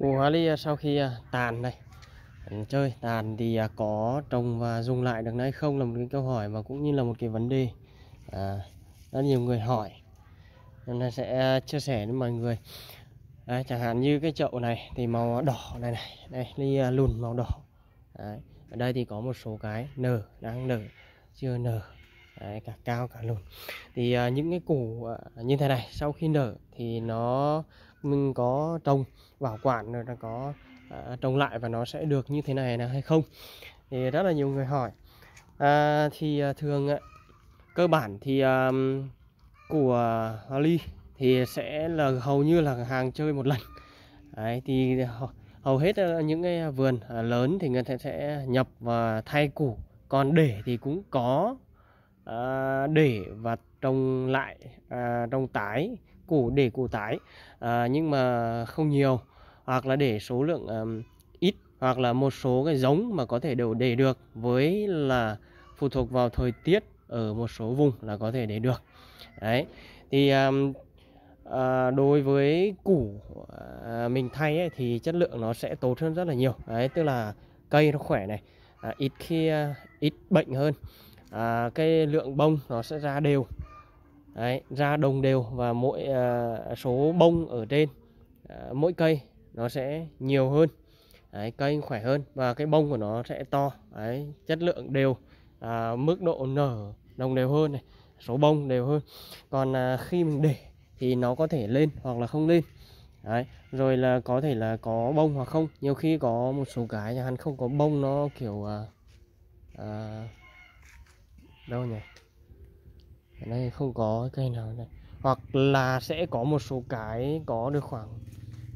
củ hoa ly sau khi à, tàn này ừ, chơi tàn thì à, có trồng và dùng lại được hay không là một cái câu hỏi và cũng như là một cái vấn đề à, rất nhiều người hỏi. Nên là sẽ à, chia sẻ với mọi người. Đấy, chẳng hạn như cái chậu này thì màu đỏ này này. Đây ly lùn màu đỏ. Đấy. ở đây thì có một số cái nở đang nở chưa nở Đấy, cả cao cả lùn. Thì à, những cái củ à, như thế này sau khi nở thì nó mình có trồng bảo quản rồi nó có à, trồng lại và nó sẽ được như thế này là hay không? Thì rất là nhiều người hỏi. À, thì à, thường cơ bản thì à, của hoa ly thì sẽ là hầu như là hàng chơi một lần. Đấy, thì hầu, hết à, những cái vườn à, lớn thì người ta sẽ nhập và thay củ. Còn để thì cũng có à, để và trồng lại à, trồng tái củ để củ tái. À, nhưng mà không nhiều hoặc là để số lượng um, ít hoặc là một số cái giống mà có thể đều để được với là phụ thuộc vào thời tiết ở một số vùng là có thể để được. Đấy thì um, à, đối với củ à, mình thay ấy, thì chất lượng nó sẽ tốt hơn rất là nhiều. Đấy tức là cây nó khỏe này à, ít khi à, ít bệnh hơn. À, cái lượng bông nó sẽ ra đều. Đấy, ra đồng đều và mỗi à, số bông ở trên à, mỗi cây nó sẽ nhiều hơn. Đấy, cây khỏe hơn và cái bông của nó sẽ to. Đấy, chất lượng đều à, mức độ nở đồng đều hơn này số bông đều hơn. Còn à, khi mình để thì nó có thể lên hoặc là không lên. Đấy, rồi là có thể là có bông hoặc không. Nhiều khi có một số cái nhà hắn không có bông nó kiểu à, à, đâu nhỉ? Ở đây không có cây nào này. Hoặc là sẽ có một số cái có được khoảng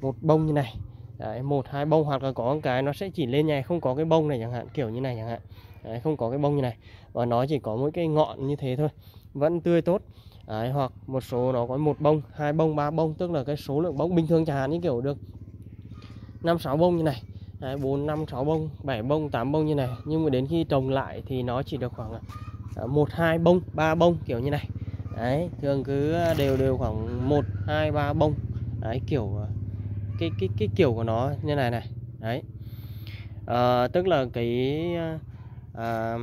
một bông như này. Đấy, một hai bông hoặc là có cái nó sẽ chỉ lên nhài không có cái bông này chẳng hạn kiểu như này chẳng hạn. Đấy, không có cái bông như này. Và nó chỉ có mỗi cái ngọn như thế thôi. Vẫn tươi tốt. Đấy, hoặc một số nó có một bông hai bông ba bông tức là cái số lượng bông bình thường chẳng hạn như kiểu được năm sáu bông như này. Bốn năm sáu bông, bảy bông, tám bông như này. Nhưng mà đến khi trồng lại thì nó chỉ được khoảng Ờ, một hai bông, ba bông kiểu như này. Đấy, thường cứ ờ, đều đều khoảng 1, 2, 3 bông. Đấy, kiểu ờ, cái cái cái kiểu của nó như này này. Đấy. À, Tức là cái à,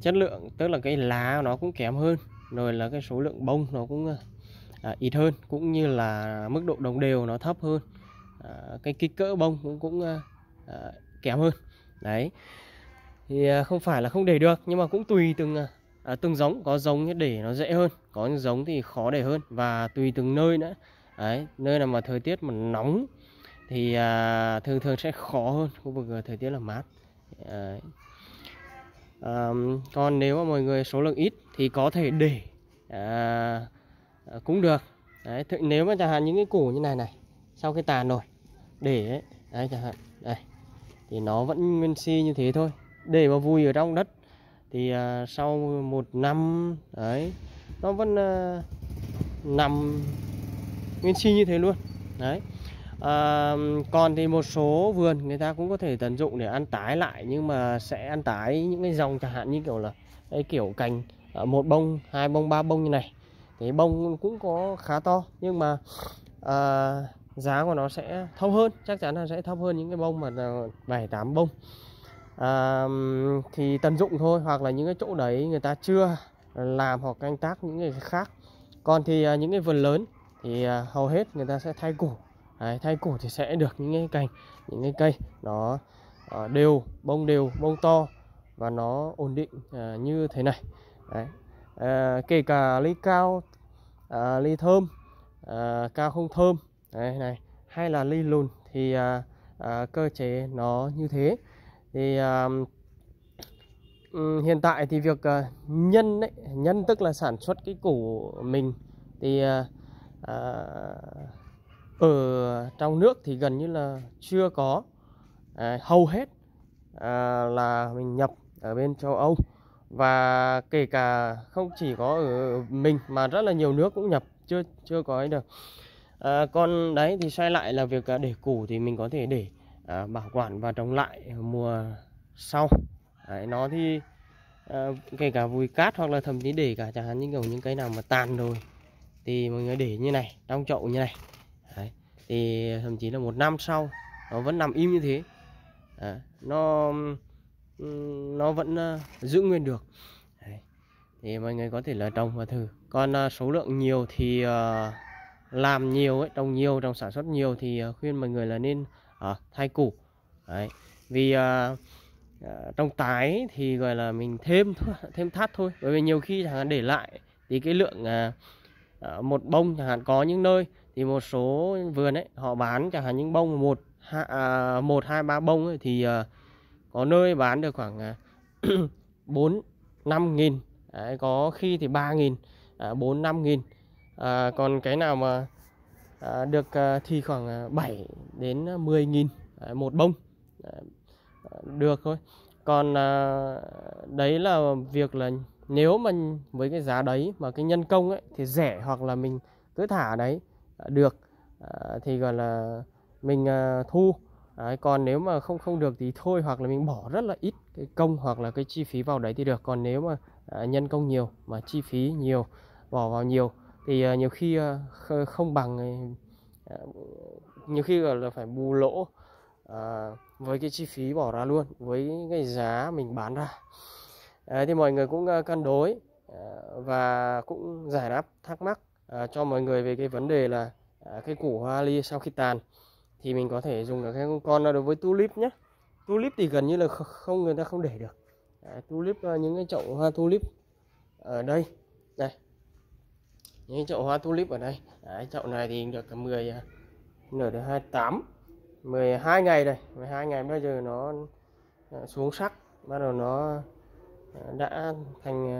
chất lượng, tức là cái lá nó cũng kém hơn Rồi là cái số lượng bông nó cũng à, ít hơn Cũng như là mức độ đồng đều nó thấp hơn. À, cái kích cỡ bông cũng cũng à, kém hơn. Đấy thì à, không phải là không để được nhưng mà cũng tùy từng à, à từng giống. Có giống để nó dễ hơn. Có những giống thì khó để hơn. Và tùy từng nơi nữa. Đấy nơi nào mà thời tiết mà nóng thì à, thường thường sẽ khó hơn. Khu vực à, thời tiết là mát. Đấy. À, còn nếu mà mọi người số lượng ít thì có thể để à, cũng được. Đấy nếu mà chẳng hạn những cái củ như này này sau khi tàn rồi để ấy, đấy chẳng hạn. Đây. Thì nó vẫn nguyên si như thế thôi để mà vùi ở trong đất. Thì à, sau một năm đấy nó vẫn à, nằm nguyên si như thế luôn đấy. À, còn thì một số vườn người ta cũng có thể tận dụng để ăn tái lại nhưng mà sẽ ăn tái những cái dòng chẳng hạn như kiểu là cái kiểu cành à, một bông hai bông ba bông như này. Thì bông cũng có khá to nhưng mà à, giá của nó sẽ thấp hơn chắc chắn là sẽ thấp hơn những cái bông mà bảy tám bông à, thì tận dụng thôi hoặc là những cái chỗ đấy người ta chưa làm hoặc canh tác những cái khác. Còn thì à, những cái vườn lớn thì à, hầu hết người ta sẽ thay củ đấy, thay củ thì sẽ được những cái cành những cái cây nó à, đều bông đều bông to và nó ổn định à, như thế này. Đấy. À, kể cả ly cao à, ly thơm à, cao không thơm đấy, này hay là ly lùn thì à, à, cơ chế nó như thế thì à, hiện tại thì việc à, nhân đấy nhân tức là sản xuất cái củ mình thì à, ở trong nước thì gần như là chưa có. Hầu hết là mình nhập ở bên châu Âu và kể cả không chỉ có ở mình mà rất là nhiều nước cũng nhập chưa chưa có ấy được. À, còn đấy thì xoay lại là việc để củ thì mình có thể để à, bảo quản và trồng lại mùa sau đấy, nó thì à, kể cả vùi cát hoặc là thậm chí để cả chẳng hạn như kiểu những cây nào mà tàn rồi thì mọi người để như này trong chậu như này đấy. thì thậm chí là một năm sau nó vẫn nằm im như thế à, nó nó vẫn uh, giữ nguyên được Đấy. thì mọi người có thể là trồng và thử còn uh, số lượng nhiều thì uh, làm nhiều ấy trồng nhiều trồng sản xuất nhiều thì uh, khuyên mọi người là nên Ờ, à, thay củ. Đấy. vì à, trong tái thì gọi là mình thêm thêm thắt thôi. Bởi vì nhiều khi chẳng hạn để lại thì cái lượng à, một bông chẳng hạn có những nơi thì một số vườn ấy họ bán chẳng hạn những bông một ha, à, một hai ba bông ấy, thì à, có nơi bán được khoảng bốn năm nghìn. Đấy, có khi thì ba nghìn à, bốn năm nghìn. À, còn cái nào mà à, được à, thì khoảng ờ, 7 đến 10 nghìn à, một bông. À, được thôi. Còn à, đấy là việc là nếu mà với cái giá đấy mà cái nhân công ấy thì rẻ hoặc là mình cứ thả đấy được. À, thì gọi là mình à, thu. Đấy, còn nếu mà không không được thì thôi hoặc là mình bỏ rất là ít cái công hoặc là cái chi phí vào đấy thì được. Còn nếu mà à, nhân công nhiều mà chi phí nhiều bỏ vào nhiều thì ờ, nhiều khi ờ, không bằng ờ, nhiều khi là phải bù lỗ à, với cái chi phí bỏ ra luôn với cái giá mình bán ra. À, thì mọi người cũng cân đối à, và cũng giải đáp thắc mắc à, cho mọi người về cái vấn đề là à, cái củ hoa ly sau khi tàn. Thì mình có thể dùng được cái con đối với tulip nhé tulip thì gần như là không người ta không để được. Tulip những cái chậu hoa tulip ở đây. Đây những chậu hoa tulip ở đây. Đấy, chậu này thì được 10 à, nở được 28 12 ngày đây. 12 ngày bây giờ nó à, xuống sắc. Bắt đầu nó à, đã thành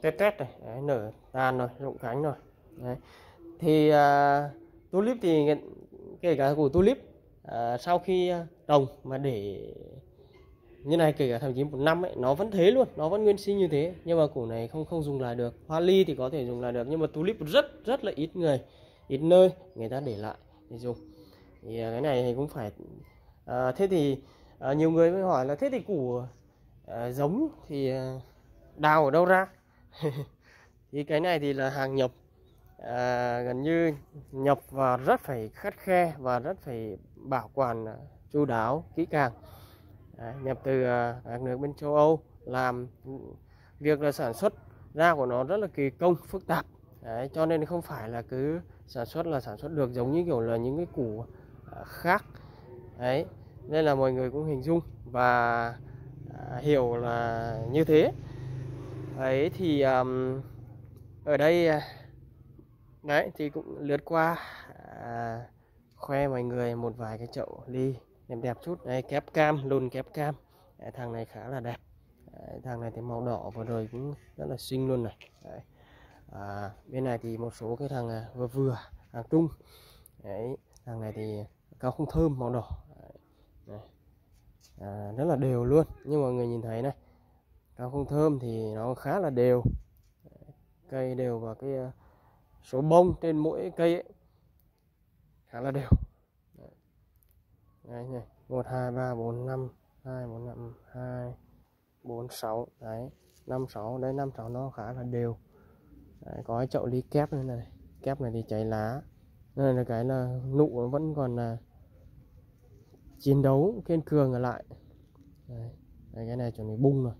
tét tét này Đấy, nở tàn rồi rụng cánh rồi. Đấy. thì uh, tulip thì kể cả củ tulip uh, sau khi trồng mà để như này kể cả thậm chí một năm ấy nó vẫn thế luôn nó vẫn nguyên sinh như thế. Nhưng mà củ này không không dùng lại được. Hoa ly thì có thể dùng lại được nhưng mà tulip rất rất là ít người ít nơi người ta để lại để dùng. Thì à, cái này thì cũng phải à, thế thì à, nhiều người mới hỏi là thế thì củ à, giống thì à, đào ở đâu ra? Thì cái này thì là hàng nhập à, gần như nhập và rất phải khắt khe và rất phải bảo quản à, chu đáo kỹ càng. Đấy, nhập từ các nước bên châu Âu làm việc là sản xuất ra của nó rất là kỳ công phức tạp. Đấy, cho nên không phải là cứ sản xuất là sản xuất được giống như kiểu là những cái củ à, khác. Đấy nên là mọi người cũng hình dung và hiểu là như thế. Ấy thì um, ở đây đấy thì cũng lướt qua à, khoe mọi người một vài cái chậu ly đẹp đẹp chút. Đây kép cam luôn kép cam. Đấy, thằng này khá là đẹp. Đấy, thằng này thì màu đỏ vừa rồi cũng rất là xinh luôn này. Đấy. À, bên này thì một số cái thằng à, vừa vừa hàng trung. Đấy thằng này thì cao không thơm màu đỏ. Đấy. À, rất là đều luôn. Như mọi người nhìn thấy này cao không thơm thì nó khá là đều. Cây đều và cái à, số bông trên mỗi cây ấy khá là đều đấy này một hai ba bốn năm hai bốn năm hai bốn sáu. Đấy năm sáu. Đấy năm sáu nó khá là đều. Đấy, có cái chậu ly kép này này. Kép này thì cháy lá. Đây là cái là nụ nó vẫn còn là chiến đấu kiên cường ở lại. Đấy. Đấy, cái này chuẩn bị bung rồi.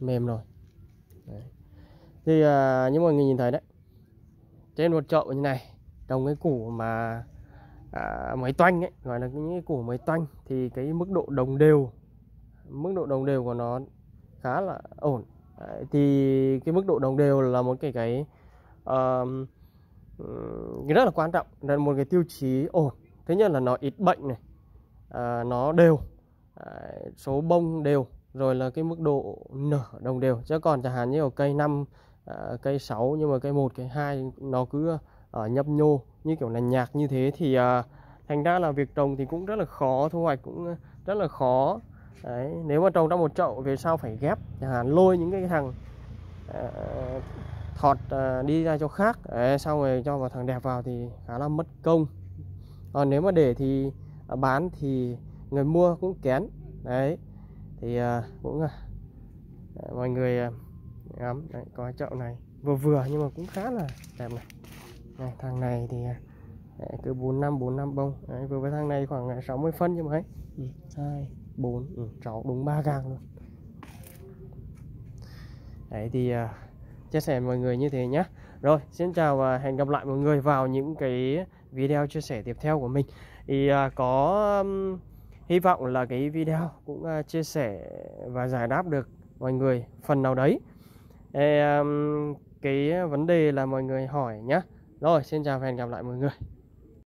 Mềm rồi. Đấy. thì à, như mọi người nhìn thấy đấy trên một chậu như này trồng cái củ mà à, máy toanh ấy gọi là những cái củ máy toanh thì cái mức độ đồng đều mức độ đồng đều của nó khá là ổn. Đấy, thì cái mức độ đồng đều là một cái cái uh, rất là quan trọng là một cái tiêu chí ổn. Thứ nhất là nó ít bệnh này à, nó đều à, số bông đều rồi là cái mức độ nở đồng đều. Chứ còn chẳng hạn như ở cây 5 à, cây 6 nhưng mà cây 1 cây 2 nó cứ uh, nhấp nhô như kiểu là nhạc như thế thì uh, thành ra là việc trồng thì cũng rất là khó thu hoạch cũng rất là khó. Đấy, nếu mà trồng trong một chậu về sau phải ghép chẳng hạn lôi những cái thằng uh, thọt uh, đi ra chỗ khác Đấy, xong rồi cho vào thằng đẹp vào thì khá là mất công. Còn nếu mà để thì uh, bán thì người mua cũng kén. Đấy thì uh, cũng uh, mọi người uh, ngắm đấy, có chậu này. Vừa vừa nhưng mà cũng khá là đẹp này, này thằng này thì à, Đấy, cứ 45 45 bông. Đấy, vừa với thằng này khoảng à, 60 phân chứ mấy 2 4 ừ, 6 đúng 3 gang luôn. Đấy thì uh, chia sẻ mọi người như thế nhé Rồi xin chào và hẹn gặp lại mọi người vào những cái video chia sẻ tiếp theo của mình. Thì uh, có um, hy vọng là cái video cũng uh, chia sẻ và giải đáp được mọi người phần nào đấy. Ê, um, cái vấn đề là mọi người hỏi nhé rồi xin chào và hẹn gặp lại mọi người.